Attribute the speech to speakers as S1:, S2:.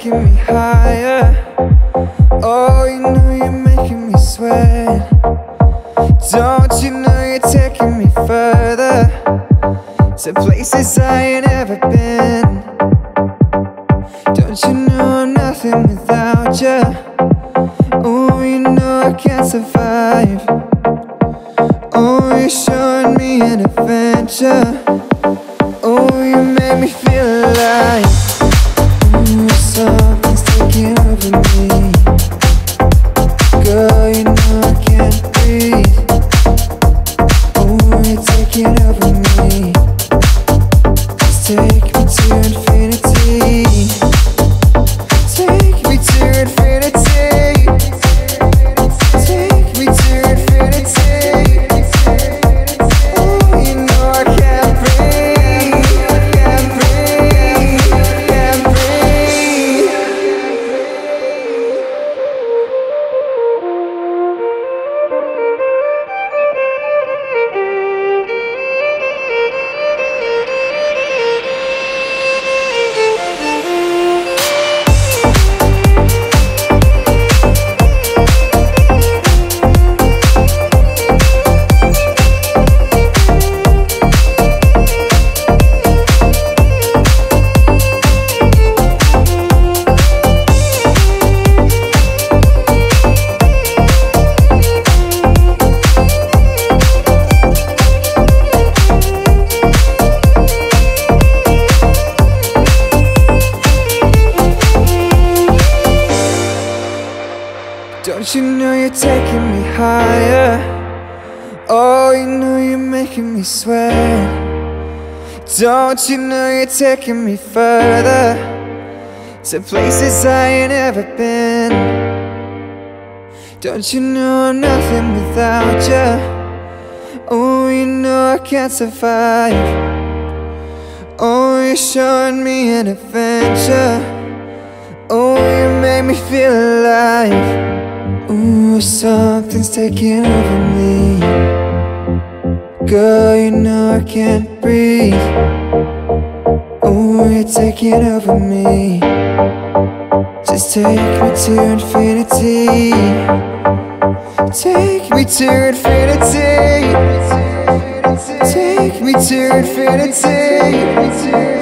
S1: taking me higher. Oh, you know you're making me sweat. Don't you know you're taking me further To places I ain't ever been? Don't you know I'm nothing without you Oh, you know I can't survive. Oh, you're showing me an adventure. Don't you know you're taking me higher? Oh, you know you're making me sweat. Don't you know you're taking me further to places I ain't ever been? Don't you know I'm nothing without you? Oh, you know I can't survive. Oh, you're showing me an adventure. Oh, you make me feel alive. Something's taking over me. Girl, you know I can't breathe. Oh, you're taking over me. Just take me to infinity. Take me to infinity. Take me to infinity.